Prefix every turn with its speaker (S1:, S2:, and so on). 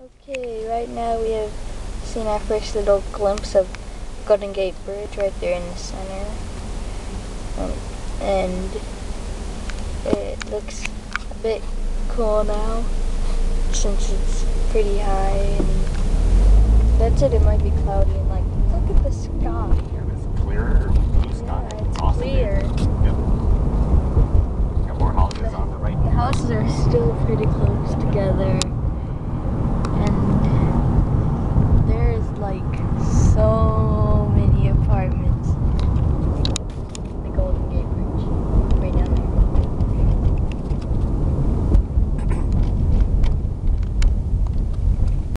S1: Okay, right now we have seen our first little glimpse of Golden Gate Bridge right there in the center. Um, and it looks a bit cool now since it's pretty high and that's it, it might be cloudy and like look at the sky.
S2: Yeah, it's clearer blue sky.
S1: Yeah, it's
S2: awesome,
S1: clear.
S2: Yep. Got more houses on the right.
S1: The houses are still pretty close together.